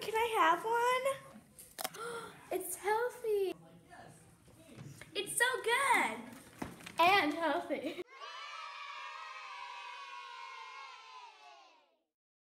can I have one? It's healthy. It's so good. And healthy.